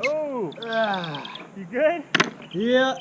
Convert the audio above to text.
oh! Ah. You good? Yeah.